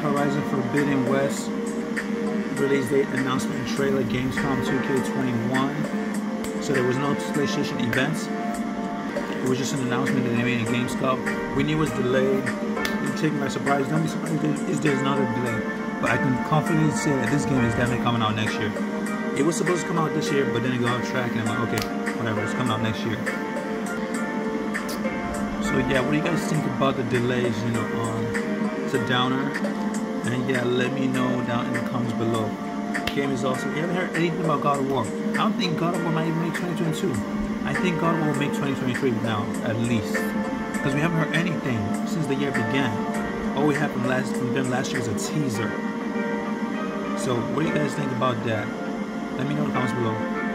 Horizon Forbidden West release date announcement trailer Gamescom 2K21. So there was no PlayStation events. It was just an announcement that they made in Gamescom. We knew it was delayed. It took me by surprise. Don't be surprised if there's another delay. But I can confidently say that this game is definitely coming out next year. It was supposed to come out this year, but then it got off track, and I'm like, okay, whatever, it's coming out next year. So yeah, what do you guys think about the delays? You know, um, it's a downer, yeah, let me know down in the comments below. Game is awesome. You haven't heard anything about God of War? I don't think God of War might even make 2022. I think God of War will make 2023 now, at least, because we haven't heard anything since the year began. All we had from last from them last year was a teaser. So what do you guys think about that? Let me know in the comments below.